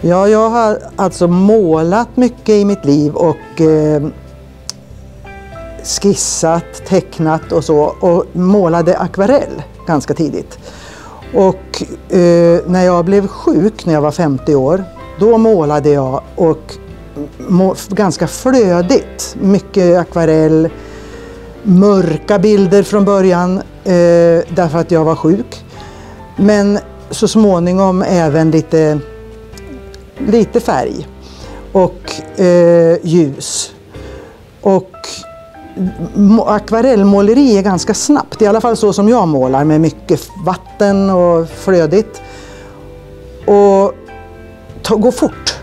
Ja, jag har alltså målat mycket i mitt liv och eh, skissat, tecknat och så och målade akvarell ganska tidigt. Och eh, när jag blev sjuk när jag var 50 år, då målade jag och må, ganska flödigt. Mycket akvarell, mörka bilder från början eh, därför att jag var sjuk. Men så småningom även lite, lite färg och eh, ljus. Och akvarellmåleri är ganska snabbt, i alla fall så som jag målar med mycket vatten och flödigt. Och går fort.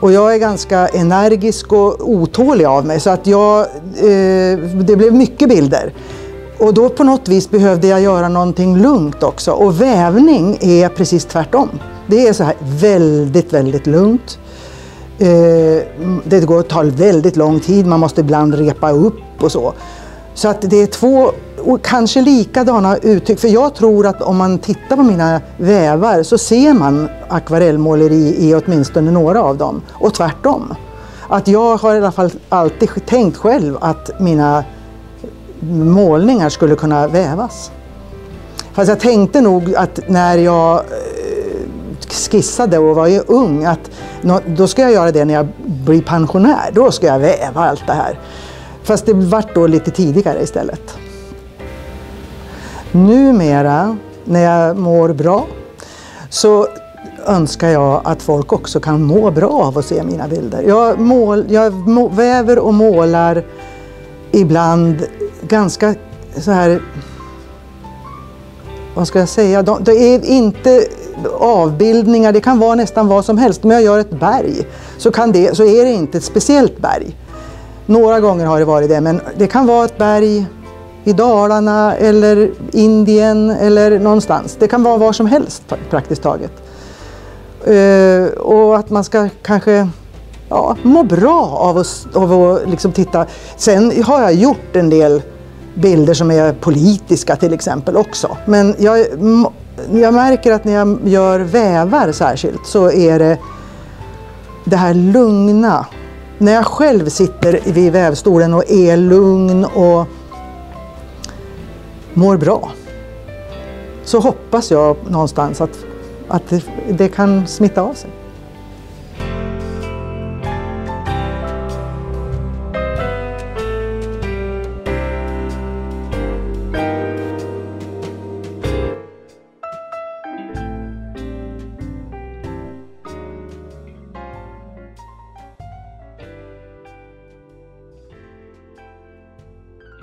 Och jag är ganska energisk och otålig av mig så att jag, eh, det blev mycket bilder. Och då på något vis behövde jag göra någonting lugnt också och vävning är precis tvärtom. Det är så här väldigt, väldigt lugnt. Eh, det går att ta väldigt lång tid, man måste ibland repa upp och så. Så att det är två kanske likadana uttryck. För jag tror att om man tittar på mina vävar så ser man akvarellmåleri i åtminstone några av dem. Och tvärtom. Att jag har i alla fall alltid tänkt själv att mina målningar skulle kunna vävas. Fast jag tänkte nog att när jag skissade och var ju ung att då ska jag göra det när jag blir pensionär. Då ska jag väva allt det här. Fast det vart då lite tidigare istället. Numera när jag mår bra så önskar jag att folk också kan må bra av att se mina bilder. Jag, mål, jag väver och målar ibland ganska så här, vad ska jag säga, det är inte avbildningar, det kan vara nästan vad som helst. Om jag gör ett berg så, kan det, så är det inte ett speciellt berg. Några gånger har det varit det, men det kan vara ett berg i Dalarna eller Indien eller någonstans. Det kan vara var som helst praktiskt taget. Eh, och att man ska kanske ja, må bra av att, av att liksom titta. Sen har jag gjort en del bilder som är politiska till exempel också. Men jag, jag märker att när jag gör vävar särskilt så är det det här lugna. När jag själv sitter vid vävstolen och är lugn och mår bra så hoppas jag någonstans att, att det, det kan smitta av sig.